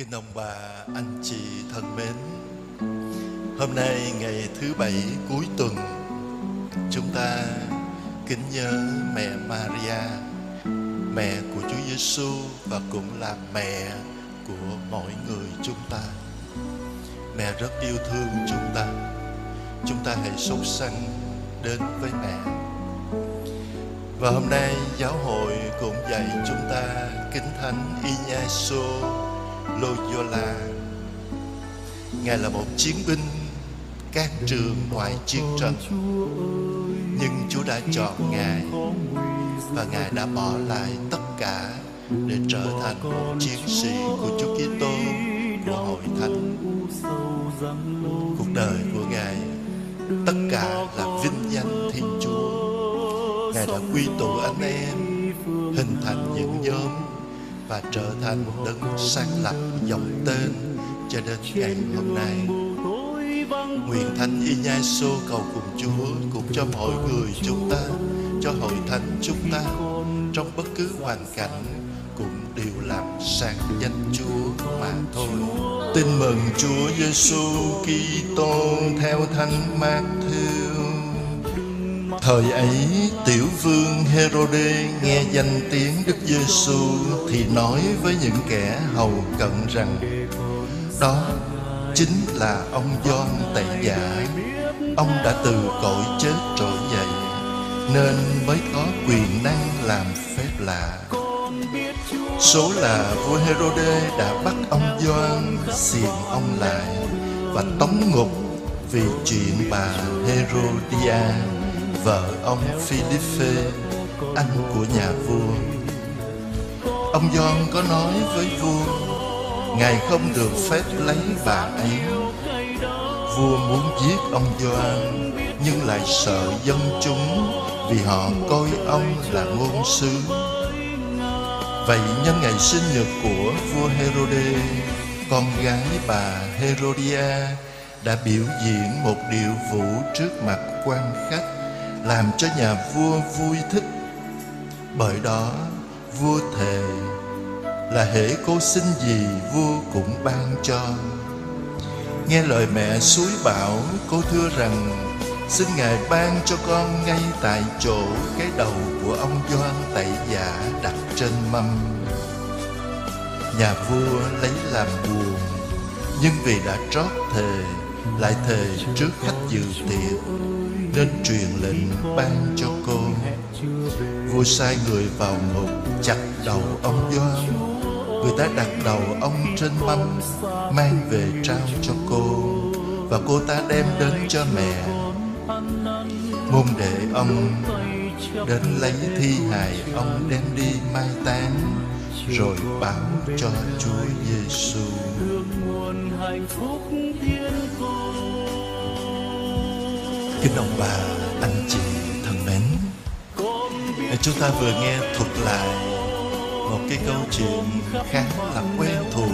Kính ông bà, anh chị thân mến. Hôm nay ngày thứ bảy cuối tuần Chúng ta kính nhớ mẹ Maria Mẹ của Chúa Giêsu và cũng là mẹ của mọi người chúng ta. Mẹ rất yêu thương chúng ta. Chúng ta hãy sốt sắng đến với mẹ. Và hôm nay giáo hội cũng dạy chúng ta Kính Thánh Ignacio Loyola. Ngài là một chiến binh can trường ngoài chiến trận. Nhưng Chúa đã chọn Ngài Và Ngài đã bỏ lại tất cả Để trở thành một chiến sĩ của Chúa Kitô Của hội thánh. Cuộc đời của Ngài, Tất cả là vinh danh Thiên Chúa. Ngài đã quy tụ anh em, Hình thành những nhóm và trở thành đấng sáng lập dòng tên cho đến ngày hôm nay. Nguyện Thánh Ignacio cầu cùng Chúa cùng cho mọi người chúng ta, cho hội thánh chúng ta trong bất cứ hoàn cảnh cũng đều làm sáng danh Chúa mà thôi. Tin mừng Chúa Giêsu Kitô theo Thánh Matthew. Thời ấy, tiểu vương Herode nghe danh tiếng Đức Giêsu thì nói với những kẻ hầu cận rằng, đó chính là ông Gioan Tẩy Giả. Ông đã từ cõi chết trỗi dậy, nên mới có quyền năng làm phép lạ. Số là vua Herode đã bắt ông Gioan xiềng ông lại và tống ngục vì chuyện bà Herodia vợ ông Philippe, anh của nhà vua. Ông John có nói với vua, Ngài không được phép lấy bà ấy. Vua muốn giết ông Gioan, nhưng lại sợ dân chúng vì họ coi ông là ngôn sứ. Vậy nhân ngày sinh nhật của vua Herode, con gái bà Herodia đã biểu diễn một điệu vũ trước mặt quan khách làm cho nhà vua vui thích. Bởi đó, vua thề là hễ cô xin gì vua cũng ban cho. Nghe lời mẹ suối bảo, cô thưa rằng, xin ngài ban cho con ngay tại chỗ cái đầu của ông doan tẩy giả đặt trên mâm. Nhà vua lấy làm buồn, nhưng vì đã trót thề, lại thề trước khách dự tiệc nên truyền lệnh ban cho cô. Vua sai người vào ngục, chặt đầu ông doan. Người ta đặt đầu ông trên mâm, mang về trao cho cô. Và cô ta đem đến cho mẹ. Môn đệ ông đến lấy thi hài, ông đem đi mai táng, rồi báo cho Chúa Giêsu. Kính ông bà, anh chị thân mến, chúng ta vừa nghe thuật lại một cái câu chuyện khá là quen thuộc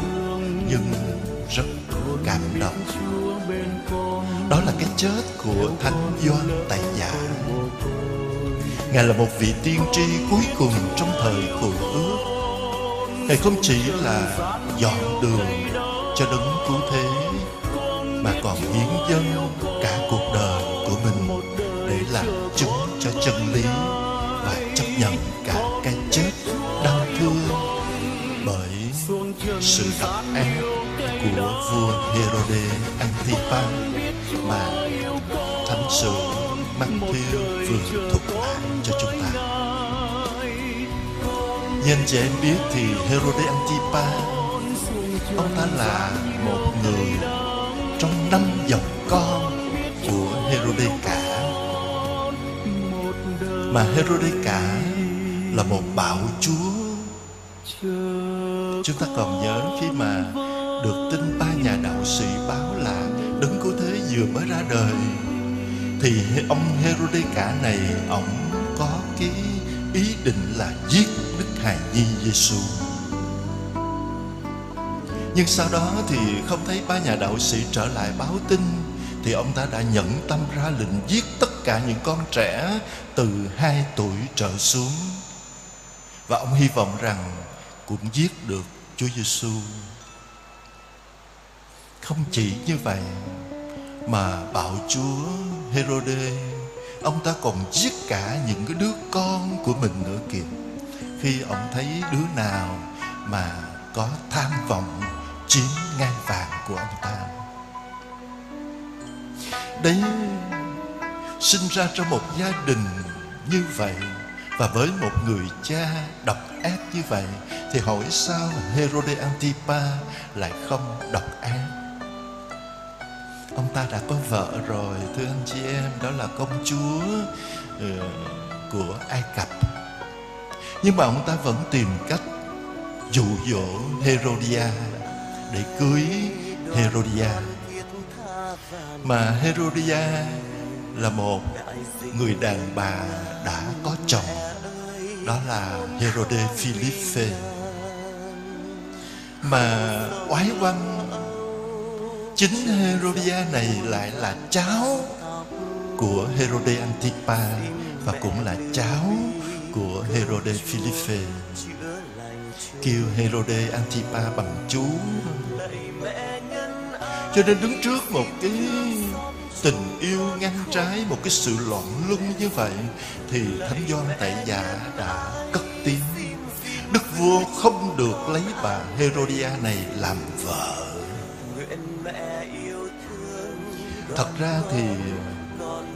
nhưng rất cảm động. Đó là cái chết của Thánh Gioan Tẩy Giả. Ngài là một vị tiên tri cuối cùng trong thời cựu ước. Ngài không chỉ là dọn đường cho đấng cứu thế mà còn hiến dâng cả cuộc đời cho chân lý và chấp nhận cả cái chết đau thương bởi sự độc ác của vua Herode Antipas mà thánh sử Matthew vừa thuật lại cho chúng ta. Nhân trẻ em biết thì Herode Antipas, ông ta là một người trong năm dòng con của Herode cả mà Herode cả là một bạo chúa chúng ta còn nhớ khi mà được tin ba nhà đạo sĩ báo là đấng cứu thế vừa mới ra đời, thì ông Herode cả này, ông có cái ý định là giết Đức Hài Nhi Giêsu. Nhưng sau đó thì không thấy ba nhà đạo sĩ trở lại báo tin, thì ông ta đã nhận tâm ra lệnh giết tất cả những con trẻ từ hai tuổi trở xuống. Và ông hy vọng rằng cũng giết được Chúa Giêsu. Không chỉ như vậy Mà bạo chúa Herode Ông ta còn giết cả những cái đứa con của mình nữa kìa Khi ông thấy đứa nào mà có tham vọng, chiếm ngai vàng của ông ta Đấy sinh ra trong một gia đình như vậy và với một người cha độc ác như vậy thì hỏi sao Herode Antipa lại không độc ác? Ông ta đã có vợ rồi thưa anh chị em đó là công chúa uh, của Ai Cập. Nhưng mà ông ta vẫn tìm cách dụ dỗ Herodia để cưới Herodia. Mà Herodia là một người đàn bà đã có chồng. Đó là Herode Philippe. Mà oái oăm, chính Herodia này lại là cháu của Herode Antipa và cũng là cháu của Herode Philippe. Kêu Herode Antipa bằng chú. Cho nên đứng trước một cái tình yêu ngăn trái một cái sự loạn luân như vậy, thì thánh Gioan tại giả đã cất tiếng. Đức vua không được lấy bà Herodia này làm vợ. Thật ra thì,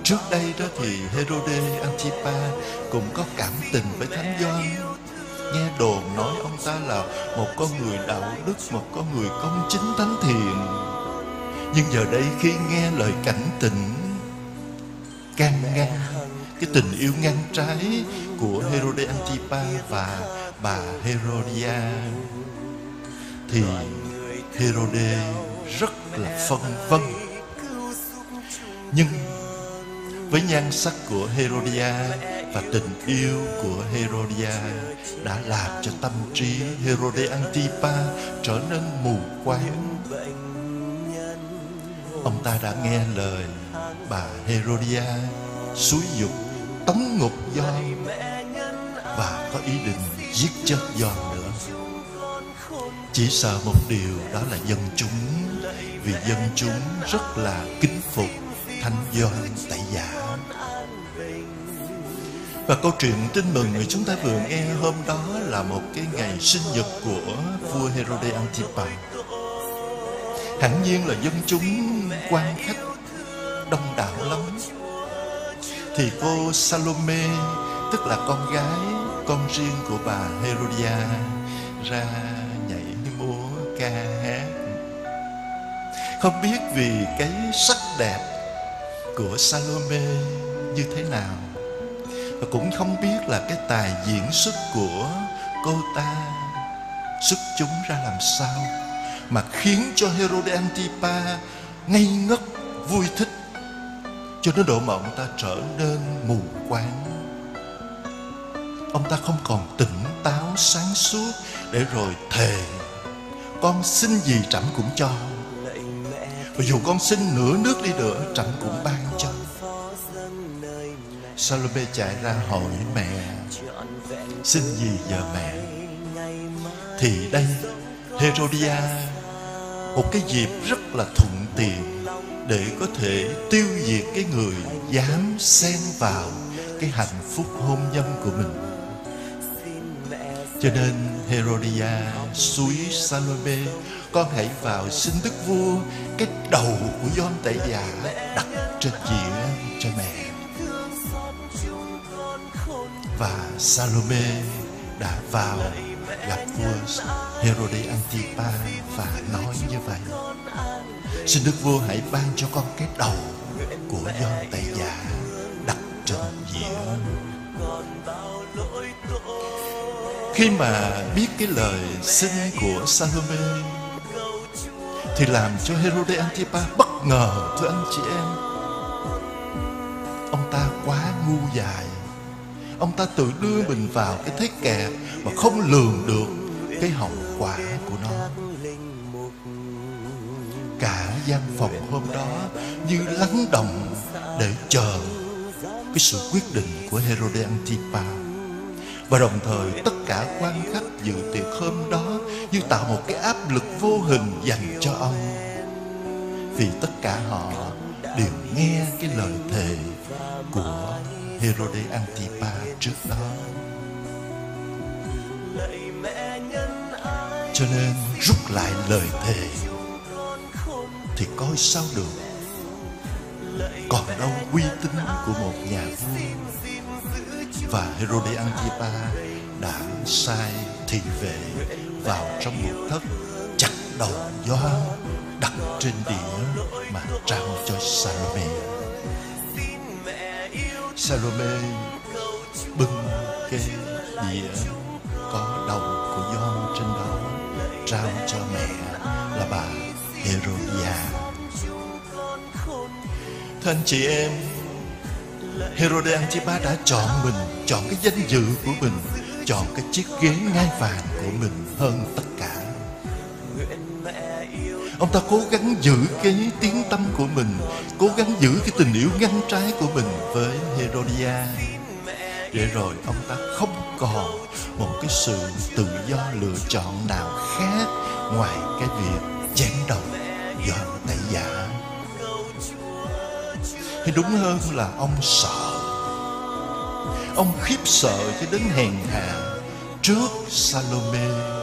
trước đây đó thì Herode Antipa cũng có cảm tình với thánh Gioan. Nghe đồn nói ông ta là một con người đạo đức, một con người công chính thánh thiện nhưng giờ đây khi nghe lời cảnh tỉnh can ngăn cái tình yêu ngăn trái của Herode Antipa và bà Herodia, thì Herode rất là phân vân. Nhưng với nhan sắc của Herodia và tình yêu của Herodia đã làm cho tâm trí Herode Antipa trở nên mù quáng. Ông ta đã nghe lời bà Herodia xúi dục tống ngục Gioan và có ý định giết chết Gioan nữa. Chỉ sợ một điều đó là dân chúng, vì dân chúng rất là kính phục Thánh Gioan tại Giả. Và câu chuyện tin mừng người chúng ta vừa nghe hôm đó là một cái ngày sinh nhật của vua Herode Antipas hẳn nhiên là dân chúng quan khách, đông đảo lắm. Thì cô Salome, tức là con gái, con riêng của bà Herodia, ra nhảy múa ca hát. Không biết vì cái sắc đẹp của Salome như thế nào, và cũng không biết là cái tài diễn xuất của cô ta xuất chúng ra làm sao mà khiến cho Herod Antipa ngây ngất, vui thích. Cho đến độ mà ông ta trở nên mù quáng. Ông ta không còn tỉnh táo sáng suốt để rồi thề, con xin gì trẫm cũng cho. Và dù con xin nửa nước đi nữa, trẫm cũng ban cho. Salome chạy ra hỏi mẹ, Xin gì giờ mẹ? Thì đây, Herodia một cái dịp rất là thuận tiện để có thể tiêu diệt cái người dám xen vào cái hạnh phúc hôn nhân của mình. Cho nên Herodia, suối Salome con hãy vào xin đức vua cái đầu của John Tẩy Giả đặt trên dĩa cho mẹ. Và Salome đã vào gặp vua Herod Antipa và nói như vậy. Xin Đức Vua hãy ban cho con cái đầu của Gioan Tẩy Giả đặt trên dĩa Khi mà biết cái lời xin của Salome, Thì làm cho Herod Antipa bất ngờ, thưa anh chị em. Ông ta quá ngu dại. Ông ta tự đưa mình vào cái thế kẹt Mà không lường được cái hậu quả của nó. Cả gian phòng hôm đó như lắng động để chờ cái sự quyết định của Herode Antipa. Và đồng thời tất cả quan khách dự tiệc hôm đó như tạo một cái áp lực vô hình dành cho ông. Vì tất cả họ đều nghe cái lời thề của Herode Antipa trước đó cho nên rút lại lời thề thì coi sao được còn đâu uy tín của một nhà vua và Herode Antipa đã sai thị vệ vào trong một thất chặt đầu Gioan đặt trên đĩa mà trao cho Salome. Salome bưng cái đĩa có đầu của Gioan trên đó trao cho mẹ là bà Herodia. Thưa anh chị em, Herode Antipa đã chọn mình, chọn cái danh dự của mình, chọn cái chiếc ghế ngai vàng của mình hơn tất cả. Ông ta cố gắng giữ cái tiếng tâm của mình, cố gắng giữ cái tình yêu ngăn trái của mình với Herodia. Để rồi ông ta không còn một cái sự tự do lựa chọn nào khác ngoài cái việc chém đầu do đại giả. Hay đúng hơn là ông sợ. Ông khiếp sợ cho đến hèn hạ trước Salome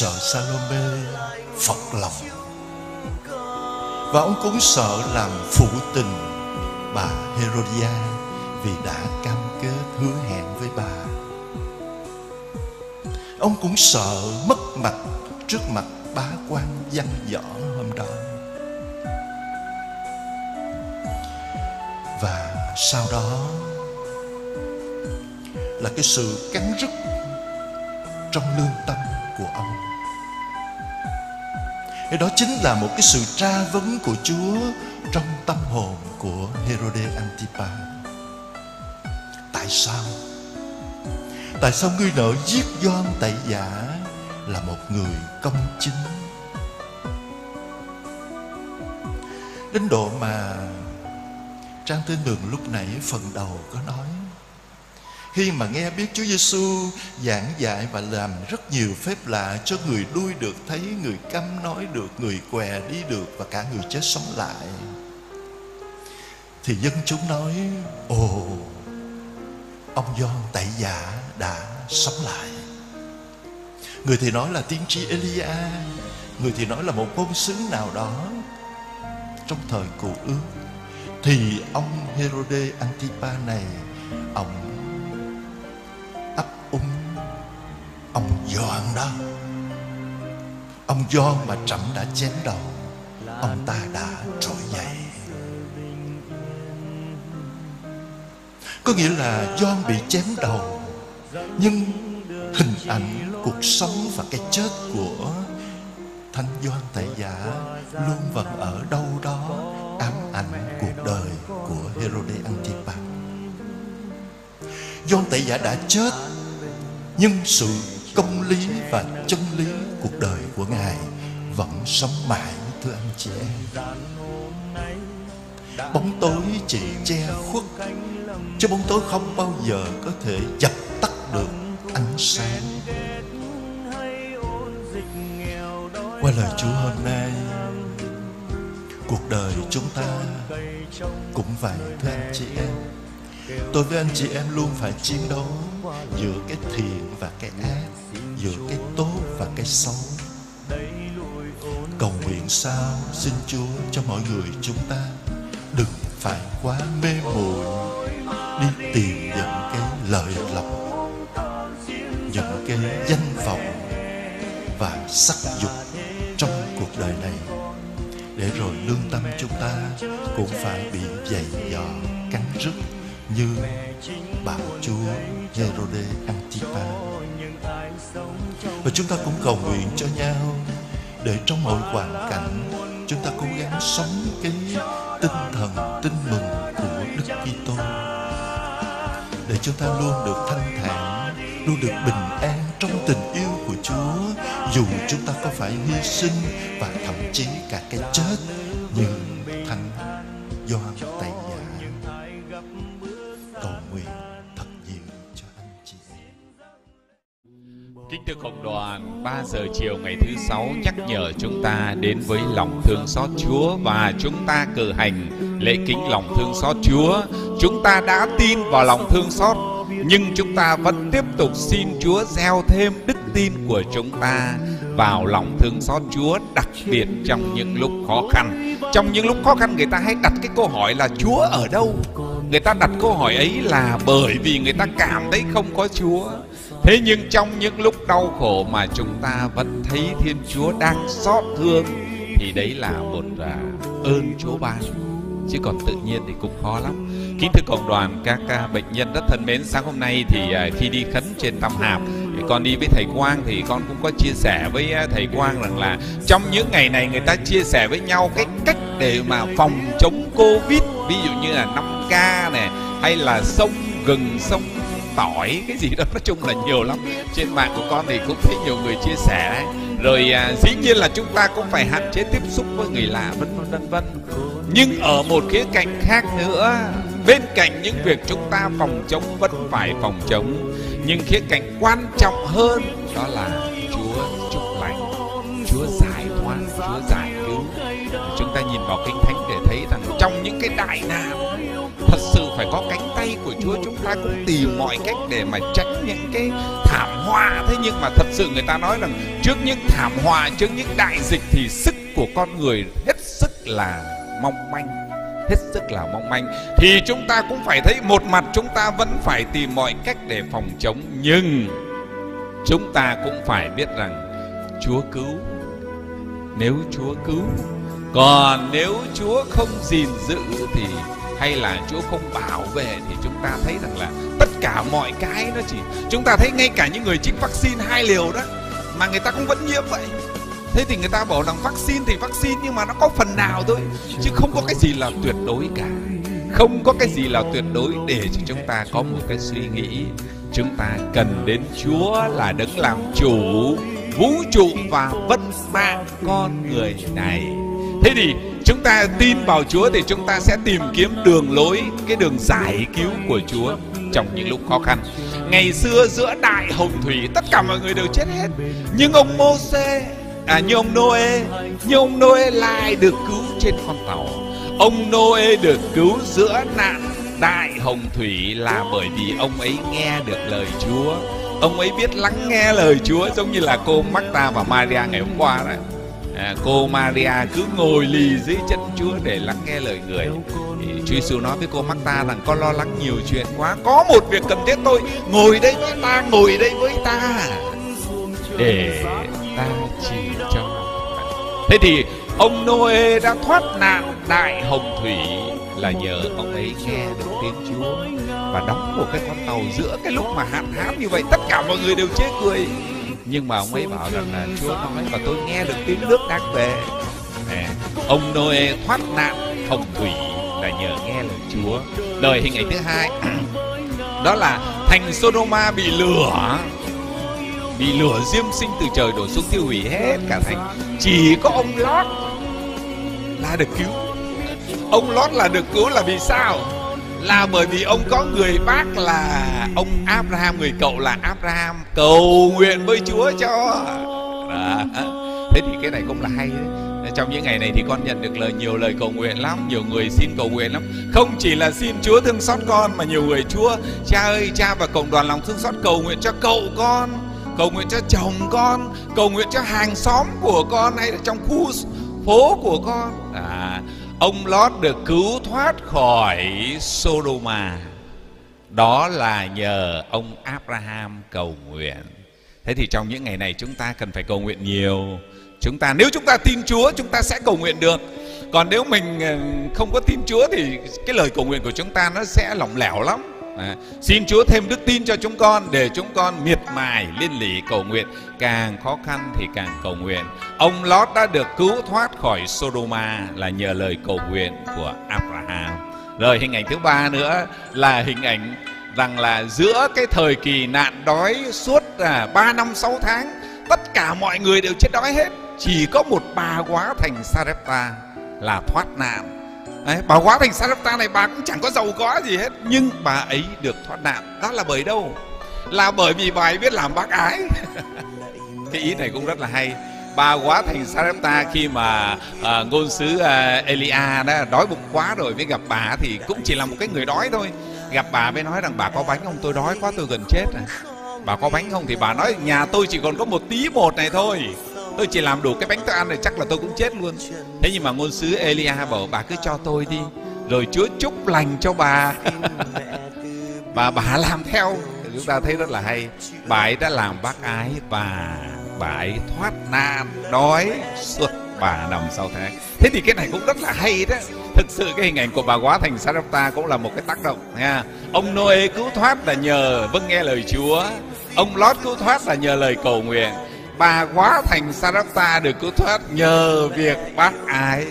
sợ Salome phật lòng. Và ông cũng sợ làm phụ tình bà Herodia vì đã cam kết hứa hẹn với bà. Ông cũng sợ mất mặt trước mặt bá quan văn võ hôm đó. Và sau đó là cái sự cắn rứt trong lương tâm của ông. Thì đó chính là một cái sự tra vấn của Chúa trong tâm hồn của Herode Antipa. Tại sao? Tại sao ngươi nợ giết Gioan Tẩy Giả là một người công chính? Đến độ mà Trang Tin đường lúc nãy phần đầu có nói khi mà nghe biết Chúa Giêsu giảng dạy và làm rất nhiều phép lạ cho người đuôi được thấy, người câm nói được, người què đi được và cả người chết sống lại. Thì dân chúng nói, ồ, ông Gioan Tẩy Giả đã sống lại. Người thì nói là tiên tri Elia, người thì nói là một ngôn sứ nào đó trong thời cụ ước thì ông Herode Antipa này ông úng ông Gioan đó. Ông Gioan mà trẫm đã chém đầu, ông ta đã trỗi dậy. Có nghĩa là Gioan bị chém đầu, nhưng hình ảnh cuộc sống và cái chết của Thánh Gioan tại Giả luôn vẫn ở đâu đó ám ảnh cuộc đời của Herode Antipas. Gioan tại Giả đã chết nhưng sự công lý và chân lý cuộc đời của Ngài vẫn sống mãi, thưa anh chị em. Bóng tối chỉ che khuất, Chứ bóng tối không bao giờ có thể dập tắt được ánh sáng Qua lời Chúa hôm nay, Cuộc đời chúng ta cũng vậy, thưa anh chị em Tôi với anh chị em luôn phải chiến đấu Giữa cái thiện và cái ác, Giữa cái tốt và cái xấu. Cầu nguyện sao xin Chúa cho mọi người chúng ta Đừng phải quá mê muội Đi tìm những cái lợi lộc, Những cái danh vọng Và sắc dục trong cuộc đời này. Để rồi lương tâm chúng ta cũng phải bị dày dò, cắn rứt như bà chúa Herode Antipa. Và chúng ta cũng cầu nguyện cho nhau, để trong mọi hoàn cảnh, chúng ta cố gắng sống cái tinh thần tin mừng của Đức Kitô. Để chúng ta luôn được thanh thản, luôn được bình an trong tình yêu của Chúa, dù chúng ta có phải hy sinh và thậm chí cả cái chết. Đoàn 3 giờ chiều ngày thứ sáu, nhắc nhở chúng ta đến với lòng thương xót Chúa và chúng ta cử hành lễ kính lòng thương xót Chúa. Chúng ta đã tin vào lòng thương xót, nhưng chúng ta vẫn tiếp tục xin Chúa gieo thêm đức tin của chúng ta vào lòng thương xót Chúa, đặc biệt trong những lúc khó khăn. Trong những lúc khó khăn, người ta hay đặt cái câu hỏi là Chúa ở đâu? Người ta đặt câu hỏi ấy là bởi vì người ta cảm thấy không có Chúa. Thế nhưng trong những lúc đau khổ mà chúng ta vẫn thấy Thiên Chúa đang xót thương thì đấy là một à, ơn Chúa ban. Chứ còn tự nhiên thì cũng khó lắm. Kính thưa cộng đoàn các à, bệnh nhân rất thân mến sáng hôm nay thì à, khi đi khấn trên tâm hạp thì con đi với thầy quang thì con cũng có chia sẻ với à, thầy quang rằng là trong những ngày này người ta chia sẻ với nhau cái cách để mà phòng chống covid ví dụ như là 5 k này hay là sông gừng sông tỏi cái gì đó. Nói chung là nhiều lắm. Trên mạng của con thì cũng thấy nhiều người chia sẻ. Đấy rồi à, dĩ nhiên là chúng ta cũng phải hạn chế tiếp xúc với người lạ vân vân vân vân. Nhưng ở một khía cạnh khác nữa bên cạnh những việc chúng ta phòng chống vẫn phải phòng chống nhưng khía cạnh quan trọng hơn đó là Chúa chúc lành Chúa giải thoát Chúa giải cứu. Chúng ta nhìn vào kinh thánh để thấy rằng trong những cái đại nạn thật sự phải có cánh tay Chúa, chúng ta cũng tìm mọi cách để mà tránh những cái thảm họa. Thế nhưng mà thật sự người ta nói rằng trước những thảm họa, trước những đại dịch thì sức của con người hết sức là mong manh, hết sức là mong manh. Thì chúng ta cũng phải thấy một mặt chúng ta vẫn phải tìm mọi cách để phòng chống, nhưng chúng ta cũng phải biết rằng Chúa cứu. Nếu Chúa cứu, còn nếu Chúa không gìn giữ thì hay là Chúa không bảo vệ thì chúng ta thấy rằng là tất cả mọi cái nó chỉ, chúng ta thấy ngay cả những người chích vaccine hai liều đó mà người ta cũng vẫn nhiễm vậy. Thế thì người ta bảo rằng vaccine thì vaccine nhưng mà nó có phần nào thôi, chứ không có cái gì là tuyệt đối cả. Không có cái gì là tuyệt đối để cho chúng ta có một cái suy nghĩ. Chúng ta cần đến Chúa là đấng làm chủ, vũ trụ và vận mạng con người này. Thế thì chúng ta tin vào Chúa thì chúng ta sẽ tìm kiếm đường lối, cái đường giải cứu của Chúa trong những lúc khó khăn. Ngày xưa giữa đại hồng thủy, tất cả mọi người đều chết hết. Nhưng ông Môsê à như ông Noe, như ông Noe lại được cứu trên con tàu. Ông Noe được cứu giữa nạn đại hồng thủy là bởi vì ông ấy nghe được lời Chúa. Ông ấy biết lắng nghe lời Chúa giống như là cô Marta và Maria ngày hôm qua đấy à, cô Maria cứ ngồi lì dưới chân Chúa để lắng nghe lời người. Thì Chúa Giêsu nói với cô Marta rằng con lo lắng nhiều chuyện quá. Có một việc cần thiết tôi ngồi đây với ta ngồi đây với ta. Để ta chỉ cho thế thì ông Noe đã thoát nạn đại hồng thủy là nhờ ông ấy nghe được tiếng Chúa và đóng một cái con tàu giữa cái lúc mà hạn hán như vậy. Tất cả mọi người đều chế cười nhưng mà ông ấy bảo rằng là Chúa nói và tôi nghe được tiếng nước đang về. Nè, ông Noe thoát nạn hồng thủy là nhờ nghe lời Chúa. Đời hình ảnh thứ hai đó là thành Sodoma bị lửa. Bị lửa diêm sinh từ trời đổ xuống tiêu hủy hết cả thành. Chỉ có ông Lót là được cứu. Ông Lót là được cứu là vì sao là bởi vì ông có người bác là ông Abraham người cậu là Abraham. Cầu nguyện với Chúa cho. Đó. thế thì cái này cũng là hay đấy. Trong những ngày này thì con nhận được lời nhiều lời cầu nguyện lắm nhiều người xin cầu nguyện lắm. Không chỉ là xin Chúa thương xót con mà nhiều người Chúa cha ơi cha và cộng đoàn lòng thương xót cầu nguyện cho cậu con cầu nguyện cho chồng con cầu nguyện cho hàng xóm của con hay là trong khu phố của con. À, ông Lót được cứu thoát khỏi Sodoma. Đó là nhờ ông Abraham cầu nguyện. Thế thì trong những ngày này chúng ta cần phải cầu nguyện nhiều. Chúng ta, nếu chúng ta tin Chúa, chúng ta sẽ cầu nguyện được. Còn nếu mình ờ, không có tin Chúa thì cái lời cầu nguyện của chúng ta nó sẽ lỏng lẻo lắm. À, xin Chúa thêm đức tin cho chúng con để chúng con miệt mài liên lỉ cầu nguyện. Càng khó khăn thì càng cầu nguyện. Ông Lót đã được cứu thoát khỏi Sodoma là nhờ lời cầu nguyện của Abraham. Rồi hình ảnh thứ ba nữa là hình ảnh rằng là giữa cái thời kỳ nạn đói suốt à, 3 năm 6 tháng tất cả mọi người đều chết đói hết. Chỉ có một bà quá thành Sarepta là thoát nạn. Đấy, bà quá thành Sarepta này bà cũng chẳng có giàu có gì hết. Nhưng bà ấy được thoát nạn. Đó là bởi đâu? Là bởi vì bà ấy biết làm bác ái. Cái ý này cũng rất là hay. Bà quá thành Sarepta khi mà à, ngôn sứ à, Elia đó đói bụng quá rồi mới gặp bà thì cũng chỉ là một cái người đói thôi. Gặp bà mới nói rằng bà có bánh không? Tôi đói quá tôi gần chết rồi bà có bánh không thì bà nói nhà tôi chỉ còn có một tí bột này thôi tôi chỉ làm đủ cái bánh tôi ăn rồi chắc là tôi cũng chết luôn. Thế nhưng mà ngôn sứ Elia bảo, bà cứ cho tôi đi, rồi Chúa chúc lành cho bà. Và bà làm theo. Chúng ta thấy rất là hay. Bà ấy đã làm bác ái và bà ấy thoát nan đói suốt bà nằm sau tháng thế thì cái này cũng rất là hay đó. Thực sự cái hình ảnh của bà quá thành Sarepta cũng là một cái tác động, nha. Ông Noe cứu thoát là nhờ vâng nghe lời Chúa. Ông Lót cứu thoát là nhờ lời cầu nguyện bà quá thành Sarepta được cứu thoát nhờ việc bác ái.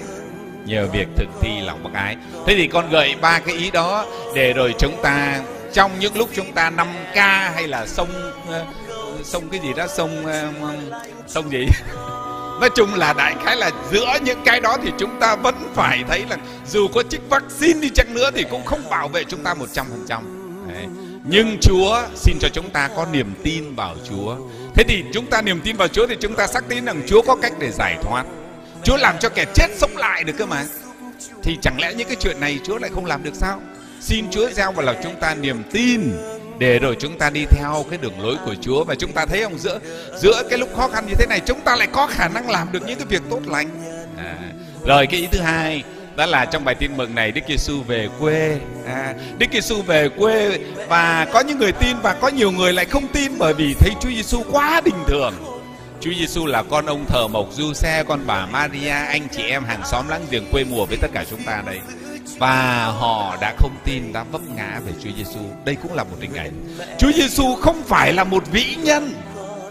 Nhờ việc thực thi lòng bác ái. Thế thì con gợi ba cái ý đó để rồi chúng ta, trong những lúc chúng ta năm ca hay là sông ờ, sông cái gì đó, sông ờ, sông gì? Nói chung là đại khái là giữa những cái đó thì chúng ta vẫn phải thấy là dù có chích vaccine đi chăng nữa thì cũng không bảo vệ chúng ta một trăm phần trăm. Nhưng Chúa xin cho chúng ta có niềm tin vào Chúa thế thì chúng ta niềm tin vào Chúa thì chúng ta xác tín rằng Chúa có cách để giải thoát. Chúa làm cho kẻ chết sống lại được cơ mà. Thì chẳng lẽ những cái chuyện này Chúa lại không làm được sao? Xin Chúa gieo vào lòng chúng ta niềm tin để rồi chúng ta đi theo cái đường lối của Chúa. Và chúng ta thấy không giữa giữa cái lúc khó khăn như thế này chúng ta lại có khả năng làm được những cái việc tốt lành. À, rồi cái ý thứ hai đó là trong bài tin mừng này Đức Giêsu về quê à, Đức Giêsu về quê và có những người tin và có nhiều người lại không tin bởi vì thấy Chúa Giêsu quá bình thường Chúa Giêsu là con ông thờ mộc du xe con bà Maria anh chị em hàng xóm láng giềng quê mùa với tất cả chúng ta đây và họ đã không tin đã vấp ngã về Chúa Giêsu. Đây cũng là một hình ảnh. Chúa Giêsu không phải là một vĩ nhân,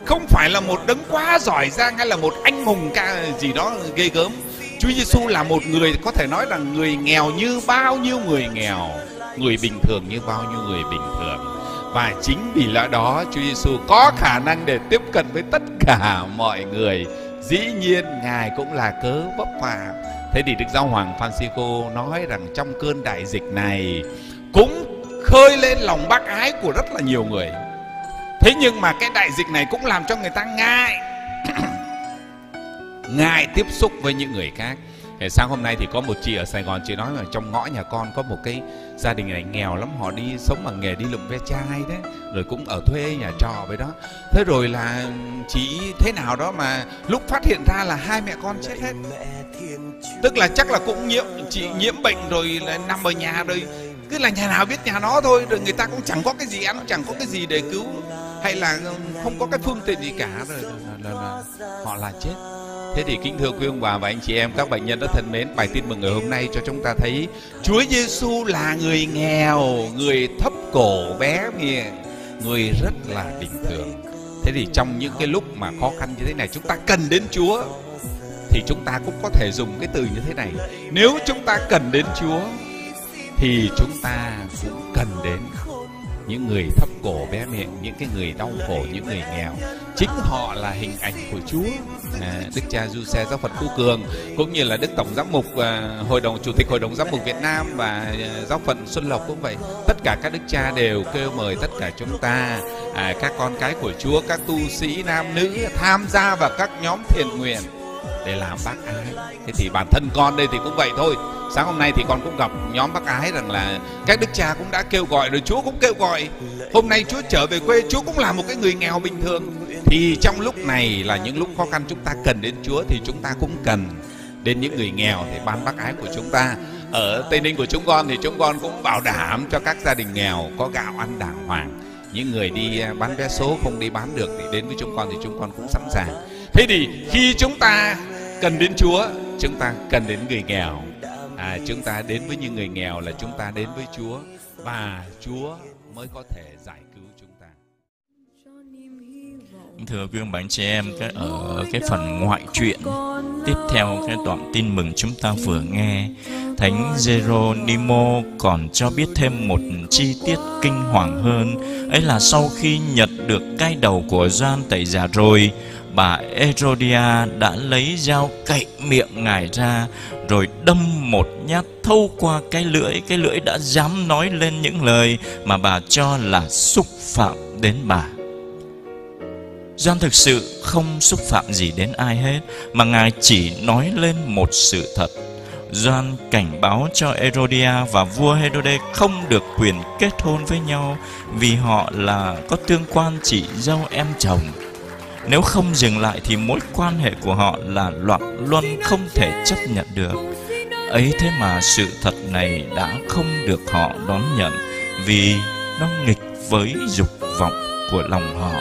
không phải là một đấng quá giỏi giang hay là một anh hùng ca gì đó ghê gớm. Chúa Giêsu là một người có thể nói là người nghèo như bao nhiêu người nghèo, người bình thường như bao nhiêu người bình thường. Và chính vì lẽ đó Chúa Giêsu có khả năng để tiếp cận với tất cả mọi người. Dĩ nhiên Ngài cũng là cớ vấp phạm Thế thì Đức Giáo Hoàng Francisco nói rằng trong cơn đại dịch này cũng khơi lên lòng bác ái của rất là nhiều người. Thế nhưng mà cái đại dịch này cũng làm cho người ta ngại ngại tiếp xúc với những người khác. Sáng hôm nay thì có một chị ở Sài Gòn, chị nói là trong ngõ nhà con có một cái gia đình này nghèo lắm, họ đi sống bằng nghề đi lụm ve chai đấy, rồi cũng ở thuê nhà trọ với đó. Thế rồi là chị thế nào đó mà lúc phát hiện ra là hai mẹ con chết hết. Tức là chắc là cũng nhiễm, chị nhiễm bệnh rồi là nằm ở nhà rồi, cứ là nhà nào biết nhà nó thôi, rồi người ta cũng chẳng có cái gì ăn, chẳng có cái gì để cứu, hay là không có cái phương tiện gì cả rồi là, là, họ là chết Thế thì kính thưa quý ông bà và anh chị em các bệnh nhân rất thân mến, bài tin mừng ngày hôm nay cho chúng ta thấy Chúa Giêsu là người nghèo, người thấp cổ bé miệng, người rất là bình thường. Thế thì trong những cái lúc mà khó khăn như thế này chúng ta cần đến Chúa thì chúng ta cũng có thể dùng cái từ như thế này. Nếu chúng ta cần đến Chúa thì chúng ta cũng cần đến những người thấp cổ bé miệng những cái người đau khổ những người nghèo. Chính họ là hình ảnh của Chúa. À, Đức cha Du Xe Giáo Phật Phú Cường cũng như là Đức Tổng Giám mục à, Hội đồng Chủ tịch Hội đồng Giám mục Việt Nam và à, Giáo phận Xuân Lộc cũng vậy. Tất cả các đức cha đều kêu mời tất cả chúng ta à, các con cái của Chúa các tu sĩ nam nữ tham gia vào các nhóm thiện nguyện để làm bác ái. Thế thì bản thân con đây thì cũng vậy thôi. Sáng hôm nay thì con cũng gặp nhóm bác ái rằng là các đức cha cũng đã kêu gọi, rồi chúa cũng kêu gọi. Hôm nay chúa trở về quê, chúa cũng là một cái người nghèo bình thường. Thì trong lúc này là những lúc khó khăn chúng ta cần đến chúa thì chúng ta cũng cần đến những người nghèo để ban bác ái của chúng ta. Ở tây ninh của chúng con thì chúng con cũng bảo đảm cho các gia đình nghèo có gạo ăn đàng hoàng. Những người đi à, bán vé số không đi bán được thì đến với chúng con thì chúng con cũng sẵn sàng. Thế thì khi chúng ta cần đến Chúa chúng ta cần đến người nghèo. À, chúng ta đến với những người nghèo là chúng ta đến với Chúa và Chúa mới có thể giải cứu chúng ta. Thưa quý ông bà anh chị em cái ở cái phần ngoại truyện tiếp theo cái đoạn tin mừng chúng ta vừa nghe Thánh Geronimo còn cho biết thêm một chi tiết kinh hoàng hơn. Ấy là sau khi nhận được cái đầu của Doan tẩy giả rồi bà Erodia đã lấy dao cậy miệng ngài ra, rồi đâm một nhát thâu qua cái lưỡi. Cái lưỡi đã dám nói lên những lời mà bà cho là xúc phạm đến bà. Doan thực sự không xúc phạm gì đến ai hết, Mà Ngài chỉ nói lên một sự thật. Doan cảnh báo cho Erodia và vua Herode không được quyền kết hôn với nhau Vì họ là có tương quan chị dâu em chồng. Nếu không dừng lại thì mối quan hệ của họ là loạn luân không thể chấp nhận được. Ấy thế mà sự thật này đã không được họ đón nhận Vì nó nghịch với dục vọng của lòng họ.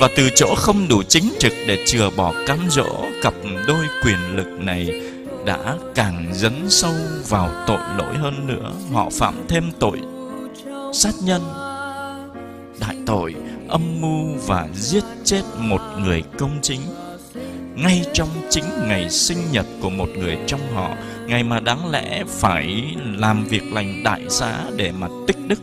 Và từ chỗ không đủ chính trực để chừa bỏ cám dỗ cặp đôi quyền lực này đã càng dấn sâu vào tội lỗi hơn nữa. Họ phạm thêm tội sát nhân, đại tội âm mưu và giết chết một người công chính. Ngay trong chính ngày sinh nhật của một người trong họ, ngày mà đáng lẽ phải làm việc lành đại xá để mà tích đức.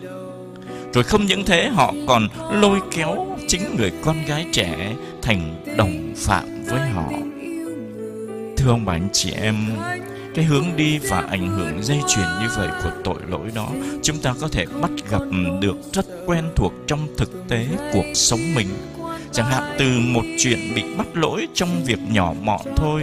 Rồi không những thế, họ còn lôi kéo chính người con gái trẻ thành đồng phạm với họ. Thưa ông bà anh chị em cái hướng đi và ảnh hưởng dây chuyền như vậy của tội lỗi đó, chúng ta có thể bắt gặp được rất quen thuộc trong thực tế cuộc sống mình. Chẳng hạn từ một chuyện bị bắt lỗi trong việc nhỏ mọn thôi,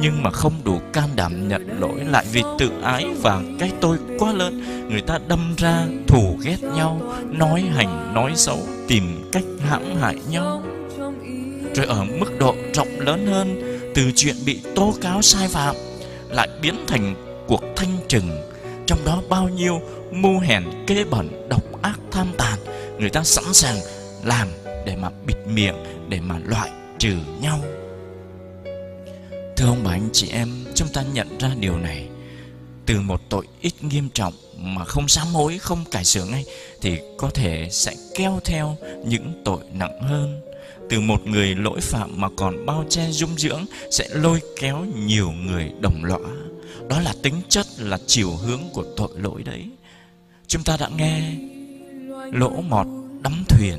nhưng mà không đủ can đảm nhận lỗi lại vì tự ái và cái tôi quá lớn, người ta đâm ra thù ghét nhau, nói hành, nói xấu, tìm cách hãm hại nhau. Rồi ở mức độ rộng lớn hơn, từ chuyện bị tố cáo sai phạm lại biến thành cuộc thanh trừng. Trong đó bao nhiêu mưu hèn kế bẩn độc ác tham tàn người ta sẵn sàng làm để mà bịt miệng để mà loại trừ nhau. Thưa ông bà anh chị em, chúng ta nhận ra điều này. Từ một tội ít nghiêm trọng mà không sám hối, không cải sửa ngay thì có thể sẽ kéo theo những tội nặng hơn. Từ một người lỗi phạm mà còn bao che dung dưỡng sẽ lôi kéo nhiều người đồng lõa. Đó là tính chất, là chiều hướng của tội lỗi đấy. Chúng ta đã nghe lỗ mọt đắm thuyền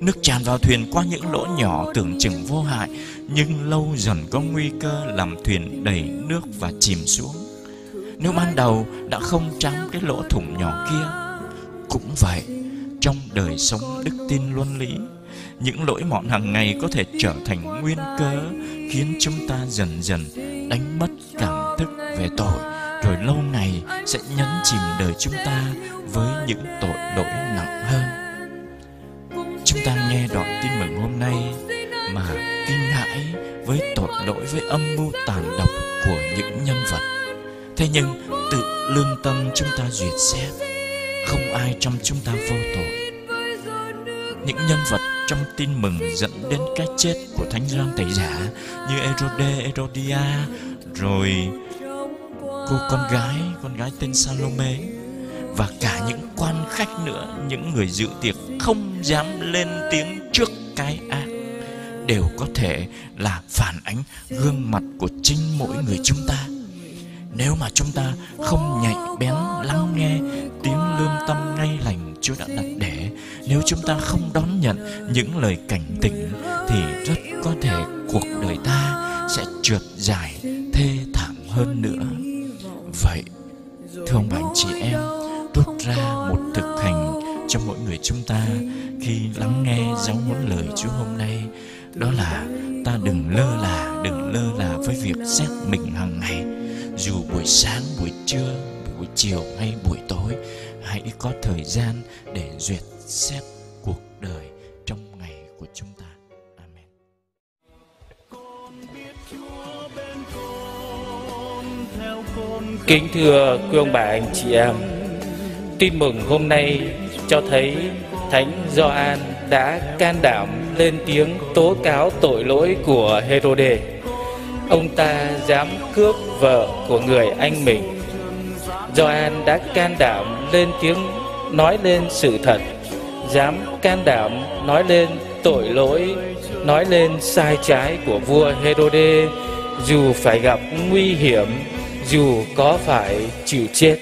Nước tràn vào thuyền qua những lỗ nhỏ tưởng chừng vô hại, Nhưng lâu dần có nguy cơ làm thuyền đầy nước và chìm xuống Nếu ban đầu đã không trắng cái lỗ thủng nhỏ kia Cũng vậy, Trong đời sống đức tin luân lý những lỗi mọn hàng ngày có thể trở thành nguyên cớ Khiến chúng ta dần dần đánh mất cảm thức về tội Rồi lâu ngày sẽ nhấn chìm đời chúng ta với những tội lỗi nặng hơn Chúng ta nghe đoạn tin mừng hôm nay mà kinh hãi với tội lỗi với âm mưu tàn độc của những nhân vật. Thế nhưng tự lương tâm chúng ta duyệt xét, không ai trong chúng ta vô tội. Những nhân vật trong tin mừng dẫn đến cái chết của Thánh Gioan Tẩy Giả như Erode, Erodia, rồi cô con gái, con gái tên Salome và cả những quan khách nữa những người dự tiệc không dám lên tiếng trước cái ác đều có thể là phản ánh gương mặt của chính mỗi người chúng ta nếu mà chúng ta không nhạy bén lắng nghe tiếng lương tâm ngay lành Chúa đã đặt để, Nếu chúng ta không đón nhận những lời cảnh tỉnh, Thì rất có thể cuộc đời ta sẽ trượt dài, thê thảm hơn nữa. Vậy, thưa ông bà anh chị em, rút ra một thực hành cho mỗi người chúng ta khi lắng nghe giáo huấn lời Chúa hôm nay. Đó là ta đừng lơ là, đừng lơ là với việc xét mình hàng ngày dù buổi sáng, buổi trưa, buổi chiều hay buổi tối, hãy có thời gian để duyệt xét cuộc đời trong ngày của chúng ta amen kính thưa quý ông bà, anh chị em, Tin mừng hôm nay cho thấy Thánh Gioan đã can đảm lên tiếng tố cáo tội lỗi của Herode. Ông ta dám cướp vợ của người anh mình. Gioan đã can đảm lên tiếng nói lên sự thật, dám can đảm nói lên tội lỗi, nói lên sai trái của vua Herode dù phải gặp nguy hiểm, dù có phải chịu chết.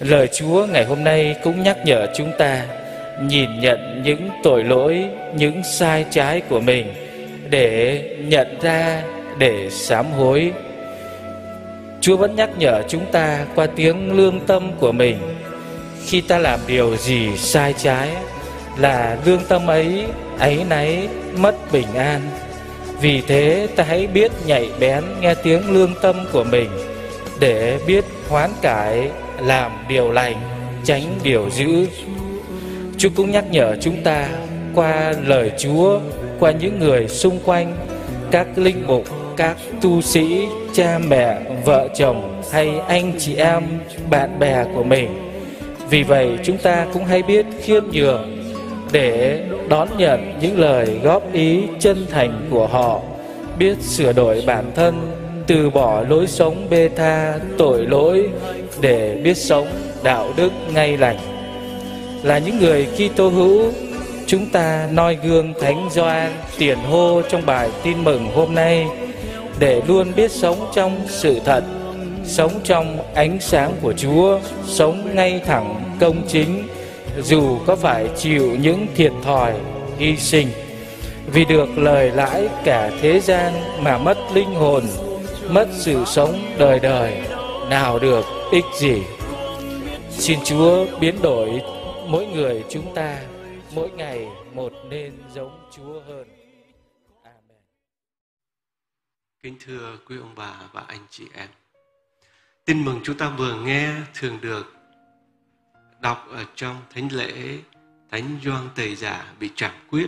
Lời Chúa ngày hôm nay cũng nhắc nhở chúng ta nhìn nhận những tội lỗi, những sai trái của mình để nhận ra, để sám hối. Chúa vẫn nhắc nhở chúng ta qua tiếng lương tâm của mình. Khi ta làm điều gì sai trái là lương tâm ấy ấy náy mất bình an. Vì thế ta hãy biết nhạy bén nghe tiếng lương tâm của mình để biết hoán cải, làm điều lành, tránh điều dữ. Chúa cũng nhắc nhở chúng ta qua lời Chúa, qua những người xung quanh các linh mục các tu sĩ, cha mẹ, vợ chồng hay anh chị em, bạn bè của mình. Vì vậy, chúng ta cũng hay biết khiêm nhường để đón nhận những lời góp ý chân thành của họ, biết sửa đổi bản thân, từ bỏ lối sống bê tha, tội lỗi để biết sống đạo đức ngay lành. Là những người Kitô hữu, chúng ta noi gương thánh Gioan tiền hô trong bài tin mừng hôm nay để luôn biết sống trong sự thật, sống trong ánh sáng của Chúa, sống ngay thẳng công chính, dù có phải chịu những thiệt thòi, hy sinh. Vì được lời lãi cả thế gian mà mất linh hồn, mất sự sống đời đời, nào được ích gì? Xin chúa biến đổi mỗi người chúng ta, mỗi ngày một nên giống chúa hơn kính thưa quý ông bà và anh chị em. Tin mừng chúng ta vừa nghe thường được đọc ở trong thánh lễ thánh doan tề giả bị trảm quyết.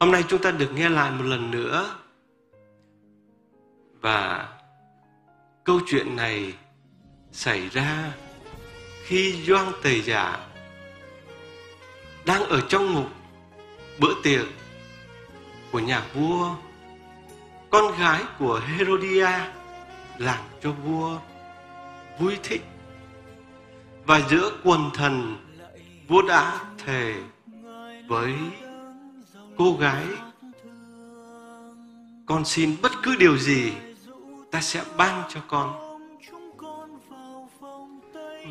Hôm nay chúng ta được nghe lại một lần nữa và câu chuyện này xảy ra khi doan tề giả đang ở trong ngục bữa tiệc của nhà vua con gái của herodia làm cho vua vui thích. Và giữa quần thần, vua đã thề với cô gái, con xin bất cứ điều gì ta sẽ ban cho con.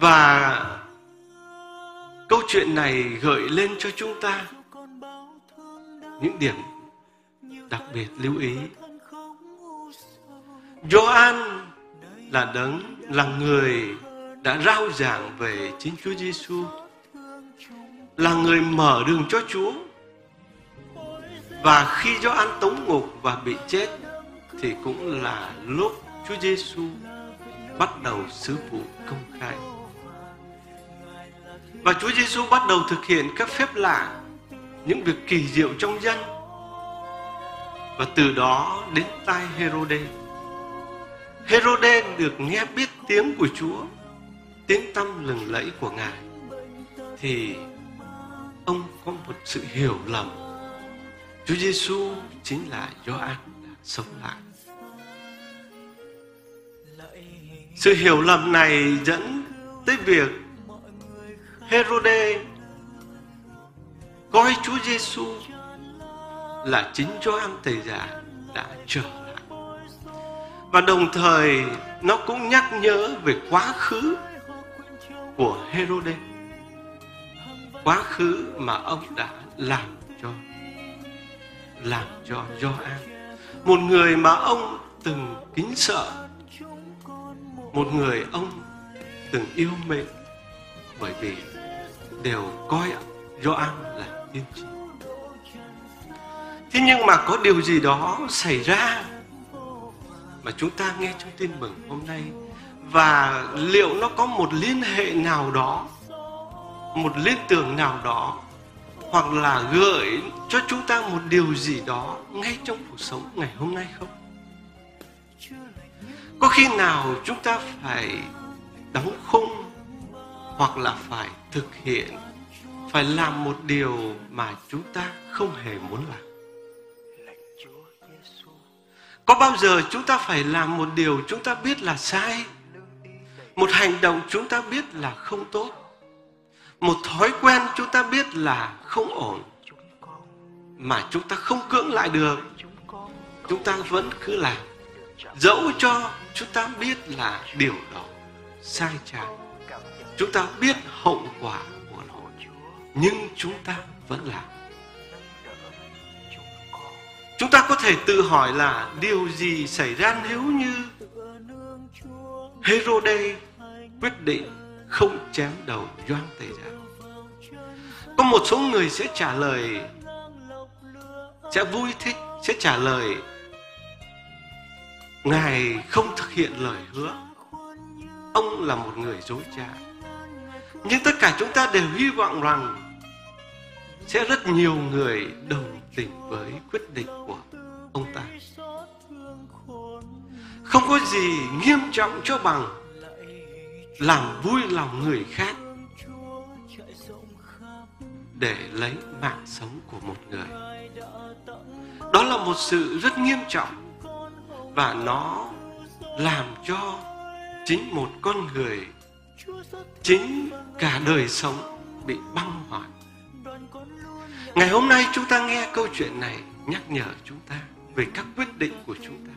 Và câu chuyện này gợi lên cho chúng ta những điểm đặc biệt lưu ý. Gioan là đấng, là người đã rao giảng về chính Chúa Giêsu, là người mở đường cho Chúa. Và khi Gioan tống ngục và bị chết, thì cũng là lúc Chúa Giêsu bắt đầu sứ vụ công khai. Và Chúa Giêsu bắt đầu thực hiện các phép lạ, những việc kỳ diệu trong dân và từ đó đến tai Herode. Herode được nghe biết tiếng của Chúa, tiếng tâm lừng lẫy của Ngài, thì ông có một sự hiểu lầm. Chúa Giêsu chính là Gioan đã sống lại. Sự hiểu lầm này dẫn tới việc Herode coi Chúa Giêsu là chính Gioan thầy Giả đã trở và đồng thời, nó cũng nhắc nhớ về quá khứ của Herode. Quá khứ mà ông đã làm cho làm cho Gioan. Một người mà ông từng kính sợ. Một người ông từng yêu mến. Bởi vì đều coi Gioan là tiên tri. Thế nhưng mà có điều gì đó xảy ra? Mà chúng ta nghe trong tin mừng hôm nay. Và liệu nó có một liên hệ nào đó, một liên tưởng nào đó, hoặc là gợi cho chúng ta một điều gì đó ngay trong cuộc sống ngày hôm nay không? Có khi nào chúng ta phải đóng khung hoặc là phải thực hiện, phải làm một điều mà chúng ta không hề muốn làm? Có bao giờ chúng ta phải làm một điều chúng ta biết là sai? Một hành động chúng ta biết là không tốt? Một thói quen chúng ta biết là không ổn? Mà chúng ta không cưỡng lại được? Chúng ta vẫn cứ làm dẫu cho chúng ta biết là điều đó sai trái chúng ta biết hậu quả của nó, nhưng chúng ta vẫn làm chúng ta có thể tự hỏi là điều gì xảy ra nếu như Herode quyết định không chém đầu Doan Tề Giả có một số người sẽ trả lời, sẽ vui thích, sẽ trả lời, ngài không thực hiện lời hứa. Ông là một người dối trá. Nhưng tất cả chúng ta đều hy vọng rằng sẽ rất nhiều người đồng tình với quyết định của ông ta. Không có gì nghiêm trọng cho bằng làm vui lòng người khác để lấy mạng sống của một người. Đó là một sự rất nghiêm trọng và nó làm cho chính một con người, chính cả đời sống bị băng hoại ngày hôm nay chúng ta nghe câu chuyện này nhắc nhở chúng ta về các quyết định của chúng ta.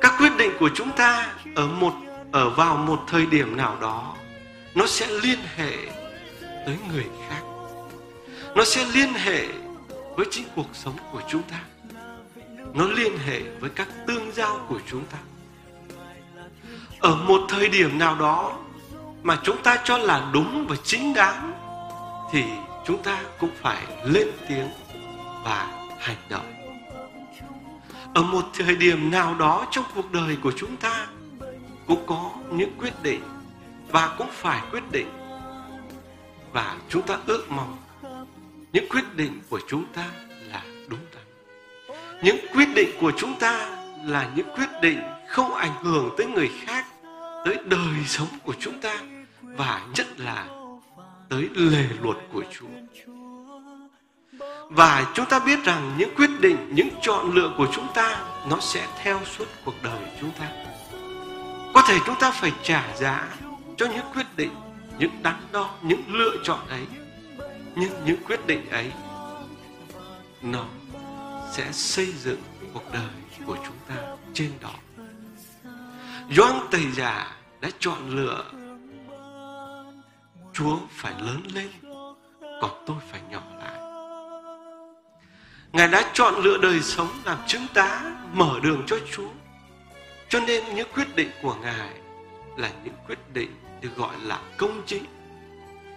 Các quyết định của chúng ta ở một, ở vào một thời điểm nào đó, nó sẽ liên hệ tới người khác. Nó sẽ liên hệ với chính cuộc sống của chúng ta. Nó liên hệ với các tương giao của chúng ta. Ở một thời điểm nào đó mà chúng ta cho là đúng và chính đáng, thì chúng ta cũng phải lên tiếng và hành động. Ở một thời điểm nào đó trong cuộc đời của chúng ta, cũng có những quyết định và cũng phải quyết định. Và chúng ta ước mong những quyết định của chúng ta là đúng đắn. Những quyết định của chúng ta là những quyết định không ảnh hưởng tới người khác, tới đời sống của chúng ta, và nhất là tới lề luật của Chúa. Và chúng ta biết rằng những quyết định, những chọn lựa của chúng ta nó sẽ theo suốt cuộc đời chúng ta. Có thể chúng ta phải trả giá cho những quyết định, những đắn đo, những lựa chọn ấy. Nhưng những quyết định ấy nó sẽ xây dựng cuộc đời của chúng ta trên đó. Doan Tây Giả đã chọn lựa Chúa phải lớn lên, Còn tôi phải nhỏ lại. Ngài đã chọn lựa đời sống làm chứng tá, Mở đường cho Chúa. Cho nên những quyết định của Ngài Là những quyết định được gọi là công chính.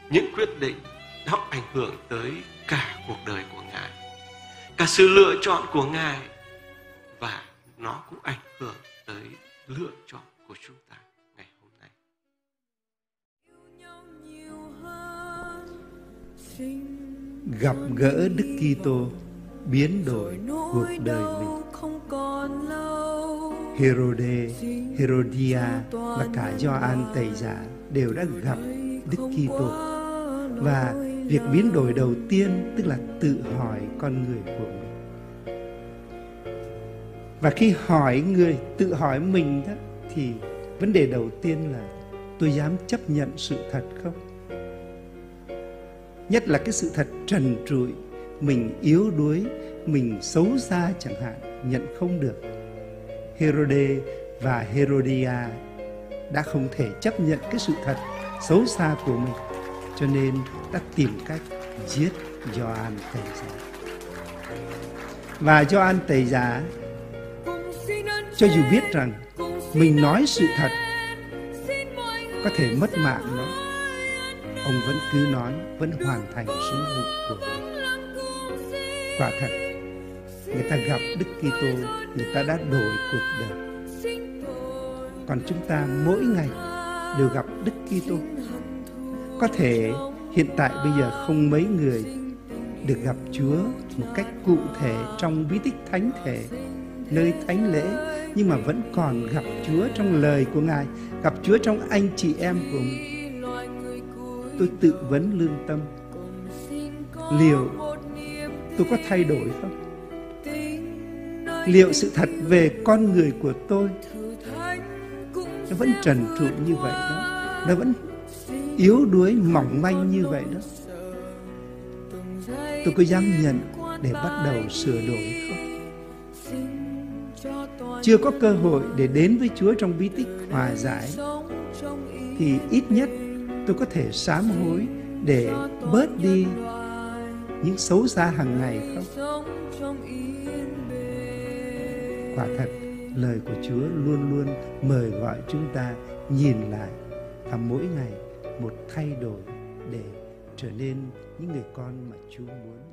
Những quyết định nó ảnh hưởng tới cả cuộc đời của Ngài. Cả sự lựa chọn của Ngài Và nó cũng ảnh hưởng tới lựa chọn của chúng ta. Gặp gỡ Đức Kitô biến đổi cuộc đời mình. Herode, Herodia và cả Gioan Tẩy Giả đều đã gặp Đức Kitô và việc biến đổi đầu tiên tức là tự hỏi con người của mình. Và khi hỏi người tự hỏi mình đó thì vấn đề đầu tiên là tôi dám chấp nhận sự thật không? Nhất là cái sự thật trần trụi, mình yếu đuối, mình xấu xa chẳng hạn, nhận không được. Herode và Herodia đã không thể chấp nhận cái sự thật xấu xa của mình, cho nên đã tìm cách giết Gioan Tẩy Giả. Và Gioan Tẩy Giả cho dù biết rằng mình nói sự thật có thể mất mạng đó ông vẫn cứ nói vẫn hoàn thành sứ vụ của mình. Quả thật người ta gặp đức kitô người ta đã đổi cuộc đời. Còn chúng ta mỗi ngày đều gặp đức kitô. Có thể hiện tại bây giờ không mấy người được gặp chúa một cách cụ thể trong bí tích thánh thể nơi thánh lễ nhưng mà vẫn còn gặp Chúa trong lời của Ngài, gặp Chúa trong anh chị em của mình. Tôi tự vấn lương tâm. Liệu tôi có thay đổi không? Liệu sự thật về con người của tôi nó vẫn trần trụi như vậy đó, nó vẫn yếu đuối mỏng manh như vậy đó. Tôi có dám nhận để bắt đầu sửa đổi không? chưa có cơ hội để đến với Chúa trong bí tích hòa giải thì ít nhất tôi có thể sám hối để bớt đi những xấu xa hàng ngày không? Quả thật, lời của Chúa luôn luôn mời gọi chúng ta nhìn lại và mỗi ngày một thay đổi để trở nên những người con mà Chúa muốn